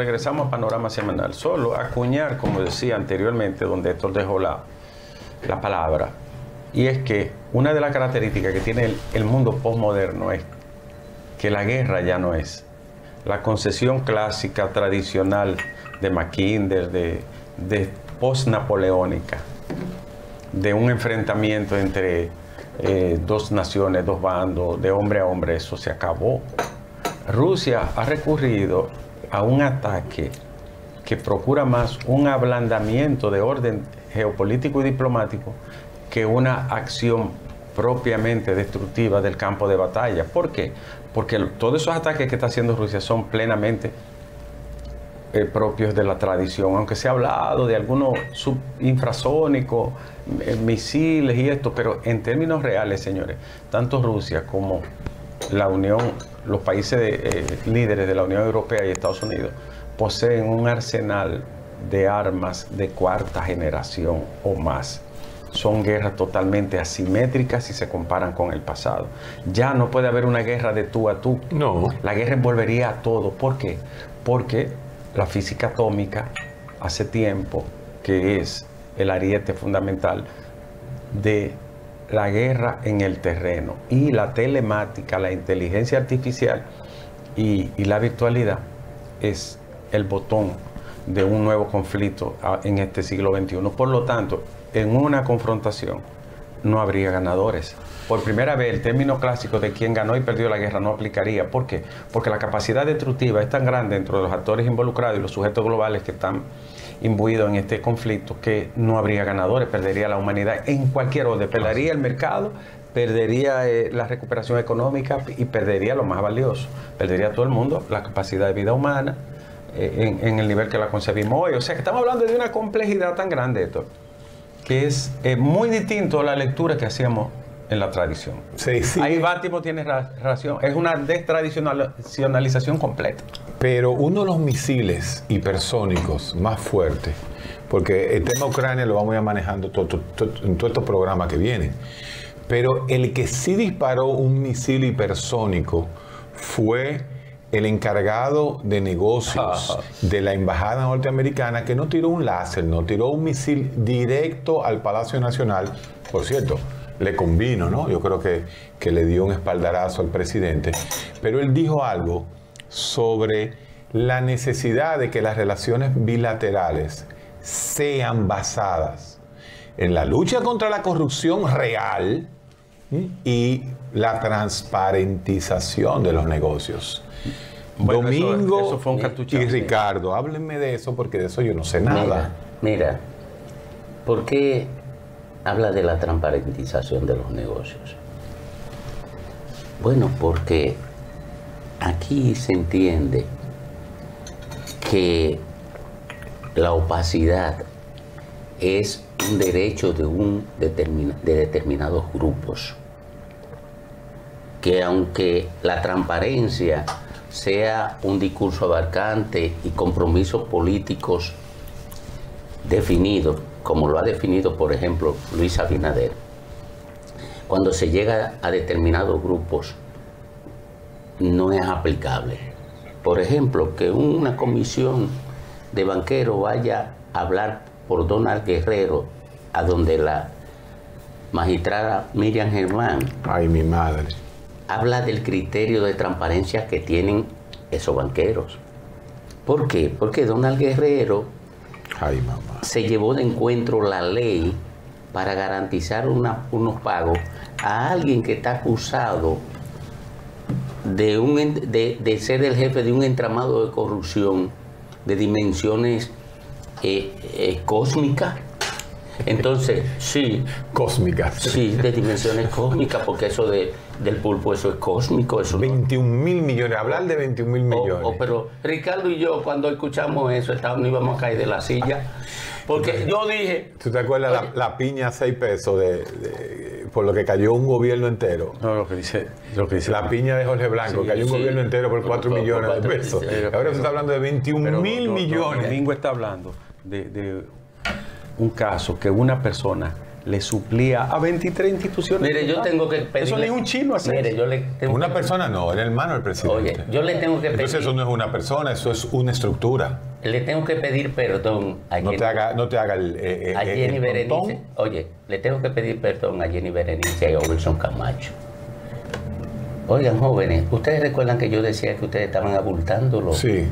regresamos al panorama semanal, solo acuñar, como decía anteriormente, donde Héctor dejó la, la palabra, y es que una de las características que tiene el, mundo postmoderno es que la guerra ya no es. La concesión clásica, tradicional de Mackinder, de, de post-napoleónica, de un enfrentamiento entre eh, dos naciones, dos bandos, de hombre a hombre, eso se acabó. Rusia ha recurrido a un ataque que procura más un ablandamiento de orden geopolítico y diplomático que una acción propiamente destructiva del campo de batalla. ¿Por qué? Porque todos esos ataques que está haciendo Rusia son plenamente eh, propios de la tradición, aunque se ha hablado de algunos infrasónicos, eh, misiles y esto, pero en términos reales, señores, tanto Rusia como la Unión, los países eh, líderes de la Unión Europea y Estados Unidos poseen un arsenal de armas de cuarta generación o más. Son guerras totalmente asimétricas si se comparan con el pasado. Ya no puede haber una guerra de tú a tú. No. La guerra envolvería a todo. ¿Por qué? Porque la física atómica hace tiempo que es el ariete fundamental de la guerra en el terreno y la telemática, la inteligencia artificial y, la virtualidad es el botón de un nuevo conflicto ah, en este siglo XXI. Por lo tanto, en una confrontación no habría ganadores. Por primera vez, el término clásico de quien ganó y perdió la guerra no aplicaría. ¿Por qué? Porque la capacidad destructiva es tan grande dentro de los actores involucrados y los sujetos globales que están imbuidos en este conflicto que no habría ganadores, perdería la humanidad en cualquier orden, perdería el mercado, perdería eh, la recuperación económica y perdería lo más valioso, perdería todo el mundo, la capacidad de vida humana eh, en, el nivel que la concebimos hoy. O sea que estamos hablando de una complejidad tan grande esto que es eh, muy distinto a la lectura que hacíamos en la tradición. Sí, sí. Ahí Bátimo tiene razón, es una destradicionalización completa. Pero uno de los misiles hipersónicos más fuertes, porque el tema Ucrania lo vamos a ir manejando en todos estos programas que vienen, pero el que sí disparó un misil hipersónico fue el encargado de negocios de la embajada norteamericana que no tiró un láser, no tiró un misil directo al Palacio Nacional. Por cierto, le convino, ¿no? Yo creo que, que le dio un espaldarazo al presidente. Pero él dijo algo sobre la necesidad de que las relaciones bilaterales sean basadas en la lucha contra la corrupción real y la transparentización de los negocios. Domingo y Ricardo, háblenme de eso porque de eso yo no sé nada. Mira, ¿por qué habla de la transparentización de los negocios? Bueno, porque aquí se entiende que la opacidad es un derecho de, un de determinados grupos, que aunque la transparencia sea un discurso abarcante y compromisos políticos definidos, como lo ha definido, por ejemplo, Luis Abinader, cuando se llega a determinados grupos, no es aplicable. Por ejemplo, que una comisión de banqueros vaya a hablar por Donald Guerrero a donde la magistrada Miriam Germán. Ay, mi madre habla del criterio de transparencia que tienen esos banqueros. ¿Por qué? Porque Donald Guerrero se llevó de encuentro la ley para garantizar unos pagos a alguien que está acusado de, un, de, ser el jefe de un entramado de corrupción de dimensiones eh, eh, cósmicas entonces, sí. Cósmica. Sí, de dimensiones cósmicas, porque eso de, del pulpo, eso es cósmico. Eso 21 mil millones, hablar de 21 mil millones. pero Ricardo y yo, cuando escuchamos eso, estábamos, íbamos a caer de la silla. Porque yo dije. ¿Tú te acuerdas la, piña a 6 pesos de, por lo que cayó un gobierno entero? No, lo que dice. Lo que dice la piña de Jorge Blanco, cayó un gobierno entero por 4 millones de pesos. Ahora se está hablando de 21 mil millones. Domingo está hablando de un caso que una persona le suplía a 23 instituciones. Mire, yo tengo que pedirle... Eso ni un chino hace. Mire, yo le tengo Una que- persona no, el hermano del presidente. Oye, yo le tengo que Entonces pedir, eso no es una persona, eso es una estructura. le tengo que pedir perdón a No Jenny, te haga, no te haga el, eh, eh, a el Jenny Berenice. Oye, le tengo que pedir perdón a Jenny Berenice y a Wilson Camacho. Oigan, jóvenes, ¿ustedes recuerdan que yo decía que ustedes estaban abultando los, Sí,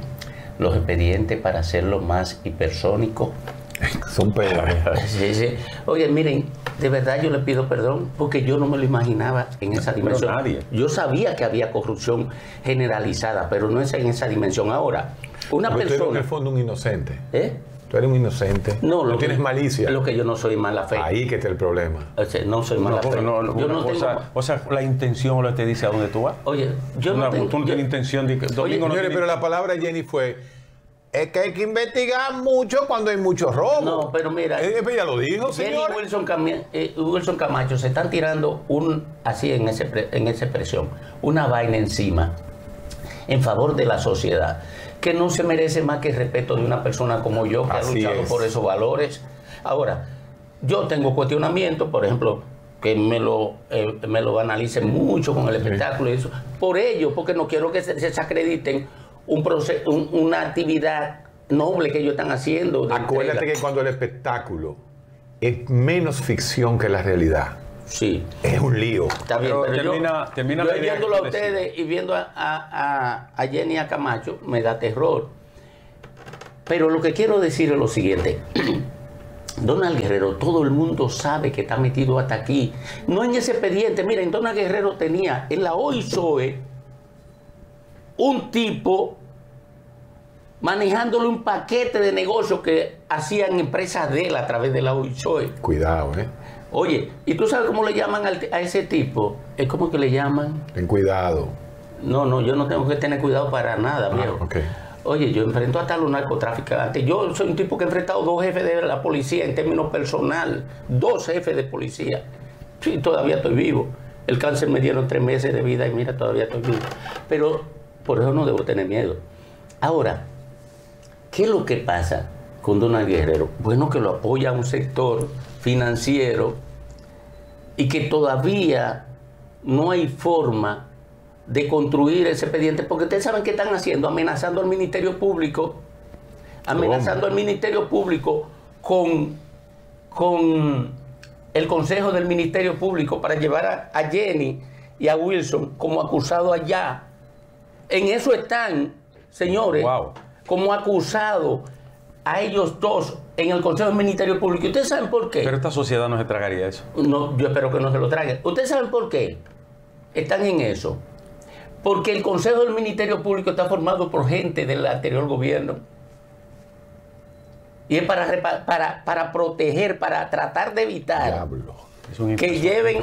los expedientes para hacerlo más hipersónico? son peores. Sí, sí. Oye, miren, de verdad yo le pido perdón porque yo no me lo imaginaba en esa Pero dimensión. nadie. Yo sabía que había corrupción generalizada, pero no es en esa dimensión. Ahora, una Porque tú eres en persona... el fondo un inocente. ¿Eh? Tú eres un inocente. No, No lo tienes que- malicia. Lo que yo no soy mala fe. Ahí que está el problema. O sea, no soy mala No, fe. no, no, yo una no cosa- tengo... o sea, la intención lo te dice a dónde tú vas. Oye, yo Una- no tengo... tú no yo- tienes intención de que Domingo no Señores, tiene- pero la palabra Jenny fue. Es que hay que investigar mucho cuando hay mucho robo. No, pero mira- Eh, eh, ya lo dijo, señor. Wilson, eh, Wilson Camacho se están tirando un, así en, ese, en esa expresión, una vaina encima en favor de la sociedad, que no se merece más que el respeto de una persona como yo, que Así ha luchado es. por esos valores. Ahora, yo tengo cuestionamiento, por ejemplo, que me lo, eh, me lo analicen mucho con el espectáculo y eso. Por ello, porque no quiero que se, se desacrediten un proce- un- una actividad noble que ellos están haciendo. Acuérdate entrega. que cuando el espectáculo es menos ficción que la realidad, Sí. es un lío. Está bien, Pero pero, termina- yo, termina yo viéndolo a ustedes y viendo a, a, a- Jenny a Camacho, me da terror. Pero lo que quiero decir es lo siguiente. Donald Guerrero, todo el mundo sabe que está metido hasta aquí. No en ese expediente. Miren, Donald Guerrero tenía en la OISOE un tipo manejándole un paquete de negocios que hacían empresas de él a través de la OISOE. Cuidado, ¿eh? Oye, ¿y tú sabes cómo le llaman a ese tipo? Es como que le llaman. Ten cuidado. No, no, yo no tengo que tener cuidado para nada, viejo. Ah, ok. Oye, yo enfrento hasta a los narcotraficantes. Yo soy un tipo que he enfrentado dos jefes de la policía en términos personal. Dos jefes de policía. Sí, todavía estoy vivo. El cáncer me dieron tres meses de vida y mira, todavía estoy vivo. Pero por eso no debo tener miedo. Ahora, ¿qué es lo que pasa con Donald Guerrero? Bueno, que lo apoya un sector financiero y que todavía no hay forma de construir ese expediente, porque ustedes saben qué están haciendo, amenazando al Ministerio Público, amenazando al Ministerio Público con, con el Consejo del Ministerio Público para llevar a, a Jenny y a Wilson como acusados allá. En eso están, señores, Wow. como acusados a ellos dos en el Consejo del Ministerio Público. ¿Ustedes saben por qué? Pero esta sociedad no se tragaría eso. No, yo espero que no se lo traigan. ¿Ustedes saben por qué? Están en eso. Porque el Consejo del Ministerio Público está formado por gente del anterior gobierno. Y es para, para, para proteger, para tratar de evitar Diablo. Es un que lleven,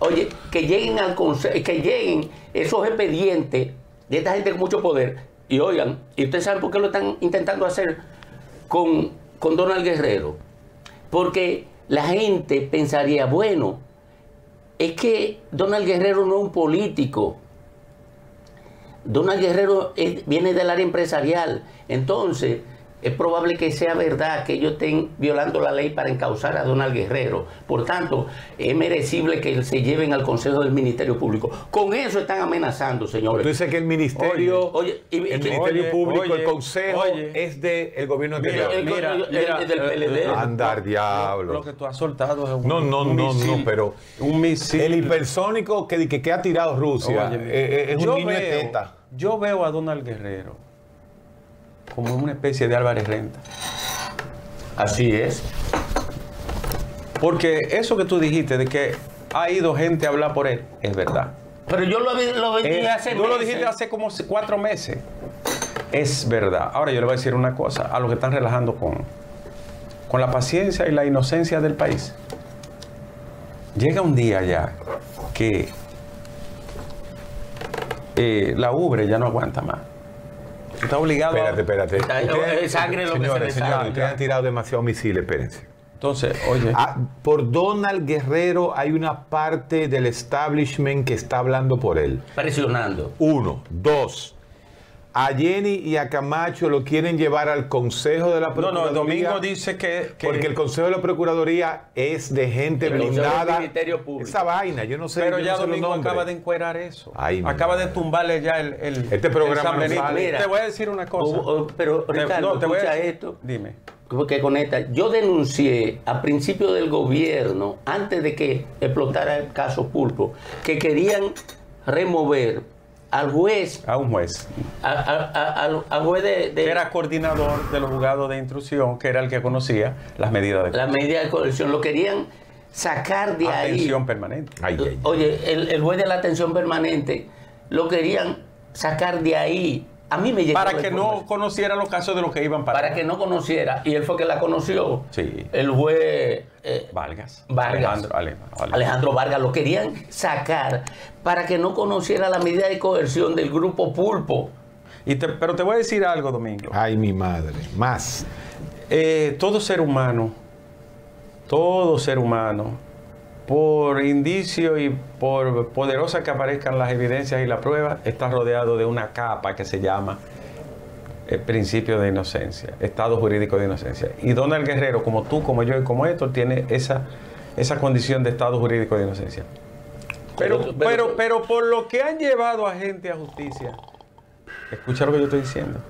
oye, que lleguen al que lleguen esos expedientes de esta gente con mucho poder. Y oigan, ¿y ustedes saben por qué lo están intentando hacer con, con Donald Guerrero? Porque la gente pensaría, bueno, es que Donald Guerrero no es un político. Donald Guerrero viene del área empresarial. Entonces, es probable que sea verdad que ellos estén violando la ley para encauzar a Donald Guerrero. Por tanto, es merecible que se lleven al Consejo del Ministerio Público. Con eso están amenazando, Tú señores. dices que el ministerio, Oye, el que- ministerio Oye, público, el consejo oye. es del gobierno Mira, anterior. el- mira, el- mira, el del eh, PLD. eh, Andar, lo- diablo. Lo que tú has soltado es un No, no, un no, misil, no, pero un misil. el hipersónico que, que, que ha tirado Rusia eh, es un yo niño de veo- teta. Yo veo a Donald Guerrero como una especie de Álvarez Renta. Así es. Porque eso que tú dijiste de que ha ido gente a hablar por él, es verdad. Pero yo lo, vi- lo Eh, hace tú lo dijiste hace como cuatro meses. Es verdad. Ahora yo le voy a decir una cosa a los que están relajando con, con la paciencia y la inocencia del país. Llega un día ya que eh, la ubre ya no aguanta más. Está obligado a- Espérate, espérate. Está- Ustedes- es sangre lo que se señores, ustedes han tirado demasiados misiles, espérense. Entonces, oye, Ah, por Donald Guerrero hay una parte del establishment que está hablando por él. Presionando. Uno. Dos. A Jenny y a Camacho lo quieren llevar al Consejo de la No, Procuraduría. no, Domingo dice que, que- Porque el Consejo de la Procuraduría es de gente blindada. Ministerio Público. Esa vaina, yo no sé. pero ya no Domingo acaba de encuerar eso. Ay, acaba de tumbarle ya el, el Este programa el no sale. Mira. Te voy a decir una cosa. O- o- pero, Te- Ricardo, no, te voy a escucha decir- esto. Dime. que conecta. Yo denuncié a principio del gobierno, antes de que explotara el caso Pulpo, que querían remover al juez, A un juez a- a- a- al, al juez de, de que era coordinador de los juzgados de instrucción, que era el que conocía las medidas de la medida de coerción, lo querían sacar de ahí. atención permanente. Ay, ay, ay. Oye, el, el juez de la atención permanente lo querían sacar de ahí. A mí me llegó Para la que no conociera los casos de los que iban para, para que no conociera, y él fue que la conoció. Sí. El juez eh, Vargas. Vargas. Alejandro, Ale- Ale- Alejandro Vargas lo querían sacar para que no conociera la medida de coerción del grupo Pulpo. Y te- pero te voy a decir algo, Domingo. Ay, mi madre. Más. Eh, todo ser humano, todo ser humano, por indicio y por poderosa que aparezcan las evidencias y las pruebas, está rodeado de una capa que se llama el principio de inocencia, estado jurídico de inocencia. Y Donald Guerrero, como tú, como yo y como Héctor, tiene esa, esa condición de estado jurídico de inocencia. Pero, Pero- pero, por lo que han llevado a gente a justicia, escucha lo que yo estoy diciendo,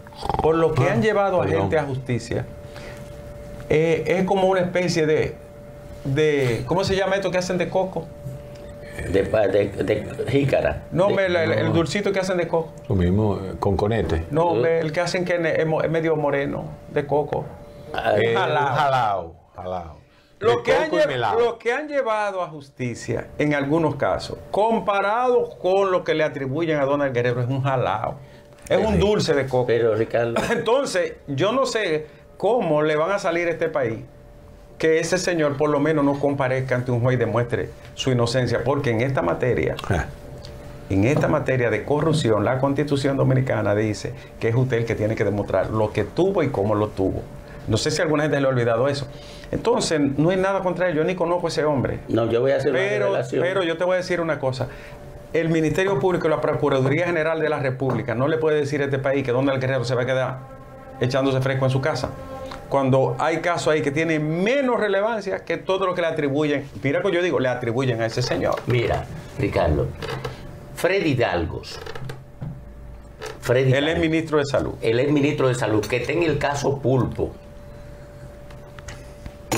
por lo que Ah, han llevado a gente a justicia, eh, es como una especie de, de, ¿cómo se llama esto que hacen de coco? De, de, de jícara. No, De- el, el- el dulcito que hacen de coco. Lo mismo eh, con conete. No, el que hacen que es, medio moreno, de coco. Ah, Eh, jalao. jalao, jalao. Lo que, han lo que han llevado a justicia, en algunos casos, comparado con lo que le atribuyen a Donald Guerrero, es un jalao. Es un dulce de coco. Pero Ricardo, Entonces, yo no sé cómo le van a salir a este país que ese señor por lo menos no comparezca ante un juez y demuestre su inocencia, porque en esta materia, Ah, en esta materia de corrupción, la constitución dominicana dice que es usted el que tiene que demostrar lo que tuvo y cómo lo tuvo. No sé si a alguna gente le ha olvidado eso. Entonces, no hay nada contra él, yo ni conozco a ese hombre. no, yo voy a hacer una Pero, revelación. pero yo te voy a decir una cosa. El Ministerio Público y la Procuraduría General de la República no le puede decir a este país que Donald Guerrero se va a quedar echándose fresco en su casa. Cuando hay casos ahí que tienen menos relevancia que todo lo que le atribuyen, mira que yo digo, le atribuyen a ese señor. Mira, Ricardo, Freddy Hidalgos. Freddy Él es ministro de Salud. él es ministro de Salud, que está en el caso Pulpo.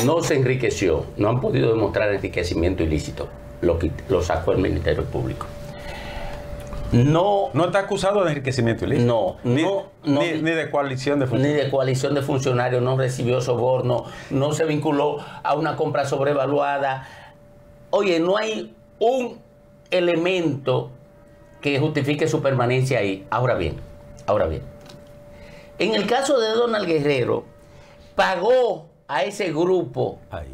No se enriqueció, no han podido demostrar enriquecimiento ilícito. Lo sacó el Ministerio Público. No No está acusado de enriquecimiento ilícito. No, ni, no, no. ni- ni de coalición de ni funcionarios. de coalición de funcionarios, no recibió soborno, no se vinculó a una compra sobrevaluada. Oye, no hay un elemento que justifique su permanencia ahí. Ahora bien, ahora bien. En el caso de Donald Guerrero, pagó a ese grupo ay.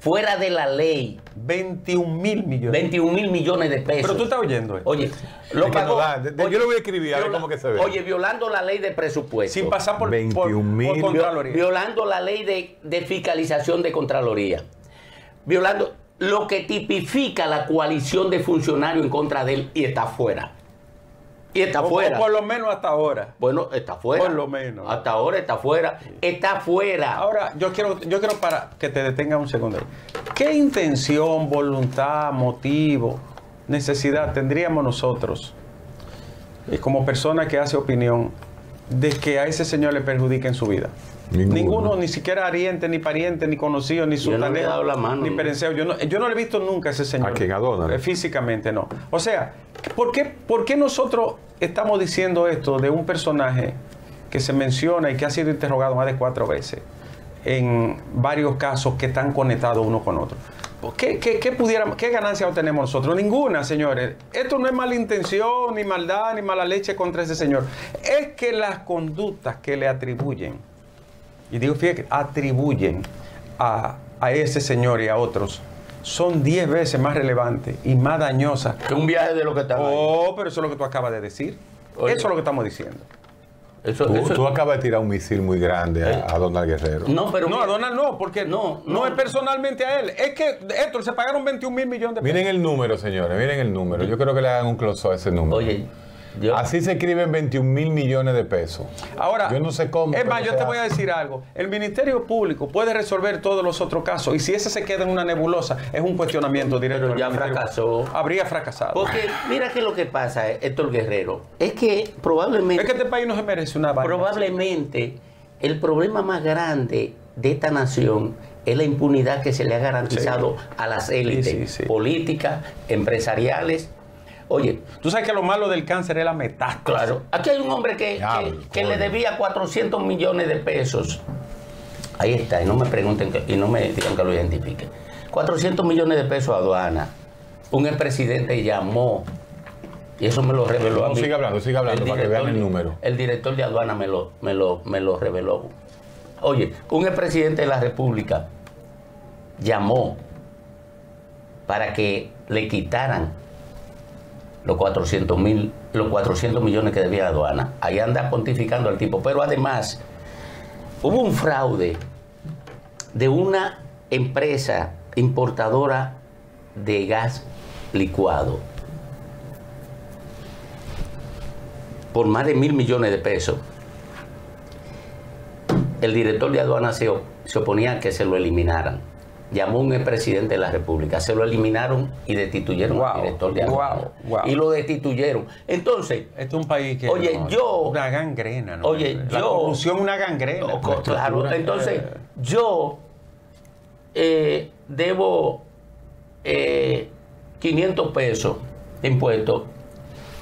Fuera de la ley 21 mil millones. 21 mil millones de pesos. Pero tú estás oyendo eso. Oye, lo Es que pagó. no da. De- de- yo lo voy a escribir, a ver cómo que se ve. Oye, violando la ley de presupuesto. Sin pasar por, por, 21,000. por Contraloría. violando la ley de, de fiscalización de Contraloría, violando lo que tipifica la coalición de funcionarios en contra de él y está fuera. Y está O- fuera. o por lo menos hasta ahora. Bueno, está fuera. Por lo menos. Hasta ahora está fuera. Está fuera. Ahora, yo quiero, yo quiero para que te detenga un segundo. ahí. ¿Qué intención, voluntad, motivo, necesidad tendríamos nosotros, eh, como persona que hace opinión, de que a ese señor le perjudiquen su vida? Ninguno. Ninguno, ni siquiera ariente, ni pariente, ni conocido, ni Yo no le he sultaneo, dado la mano, ni perenceo. Yo no, yo no le he visto nunca a ese señor. ¿A quién? ¿A Donald? Eh, Físicamente no. O sea, ¿por qué, ¿por qué nosotros estamos diciendo esto de un personaje que se menciona y que ha sido interrogado más de cuatro veces en varios casos que están conectados uno con otro? ¿Qué, qué, qué qué ganancia obtenemos nosotros? Ninguna, señores. Esto no es mala intención, ni maldad, ni mala leche contra ese señor. Es que las conductas que le atribuyen, y digo, fíjate, atribuyen a, a ese señor y a otros, son 10 veces más relevantes y más dañosas. Que un viaje de lo que está ahí. Oh, pero eso es lo que tú acabas de decir. Oye. Eso es lo que estamos diciendo. Eso, Tú, eso- tú acabas de tirar un misil muy grande a, a Donald Guerrero. no, pero no, a Donald no, porque No, no, no. es personalmente a él. Es que, Héctor, se pagaron 21 mil millones de pesos. Miren el número, señores, miren el número. Yo creo que le hagan un close a ese número. Oye, Yo- Así se escriben 21 mil millones de pesos. Ahora, yo no sé cómo. Es más, yo te voy a decir algo. El Ministerio Público puede resolver todos los otros casos y si ese se queda en una nebulosa, es un cuestionamiento directo. Pero ya fracasó. Habría fracasado. Porque mira que lo que pasa, eh, Héctor Guerrero, es que probablemente, es que este país no se merece una vaina probablemente el problema más grande de esta nación es la impunidad que se le ha garantizado a las élites sí, sí. políticas, empresariales. Oye. Tú sabes que lo malo del cáncer es la metástasis. claro, aquí hay un hombre que, Diablo, que- que le debía 400 millones de pesos. Ahí está, y no me pregunten que- y no me digan que lo identifique. 400 millones de pesos a aduana. Un expresidente llamó, y eso me lo reveló a No, mí. sigue hablando, sigue hablando, para que vean el número. El director de aduana me lo, me lo, me lo reveló. Oye, un expresidente de la República llamó para que le quitaran los 400 mil, los 400 millones que debía la aduana. Ahí anda pontificando al tipo. Pero además, hubo un fraude de una empresa importadora de gas licuado por más de mil millones de pesos. El director de aduana se, se oponía a que se lo eliminaran. Llamó un expresidente de la República, se lo eliminaron y destituyeron Wow, al director de aduana. wow, wow. Y lo destituyeron. Entonces, Este es un país que. Oye, yo- Una gangrena, ¿no? Oye, La yo- corrupción es una gangrena. No, claro, entonces yo eh, debo eh, 500 pesos de impuestos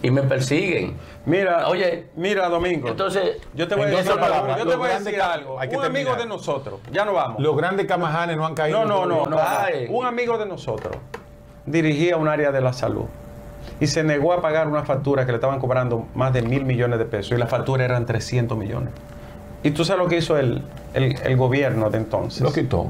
y me persiguen. Mira, Oye, mira, Domingo. Entonces, yo te voy a decir palabras, Yo te voy a decir algo. hay que Un amigo de nosotros. Ya no vamos. Los grandes camajanes no han caído. No, no, no, no. Un amigo de nosotros dirigía un área de la salud y se negó a pagar una factura que le estaban cobrando más de mil millones de pesos y la factura eran 300 millones. Y tú sabes lo que hizo el, el- el gobierno de entonces. Lo quitó.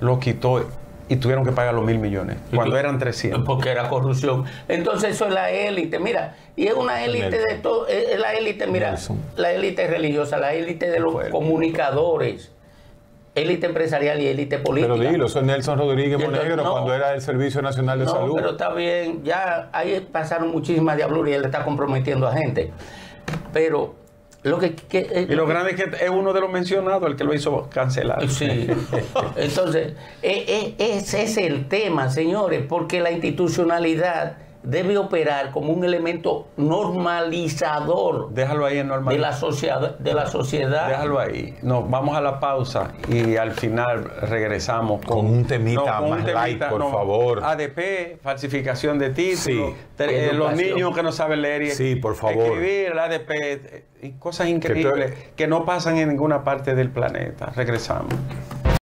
Lo quitó y tuvieron que pagar los mil millones cuando eran 300. Porque era corrupción. Entonces eso es la élite, mira, y es una élite de todo, es la élite, mira, Nelson. la élite religiosa, la élite de los Fuerte. comunicadores, élite empresarial y élite política. Pero dilo, eso es Nelson Rodríguez Monegro no. cuando era el Servicio Nacional de No, Salud. pero está bien, ya ahí pasaron muchísimas diabluras y él está comprometiendo a gente. Pero lo que... que- eh, Y lo grande es que es uno de los mencionados el que lo hizo cancelar. Sí. Entonces, eh, eh, ese es el tema, señores, porque la institucionalidad debe operar como un elemento normalizador Déjalo ahí en normal. de la sociedad. De la sociedad. Déjalo ahí. Nos vamos a la pausa y al final regresamos Con un temita más light, por favor. ADP, falsificación de títulos, Sí. eh, los niños que no saben leer y Sí, por favor. escribir, el ADP, eh, y cosas increíbles que no pasan en ninguna parte del planeta. Regresamos.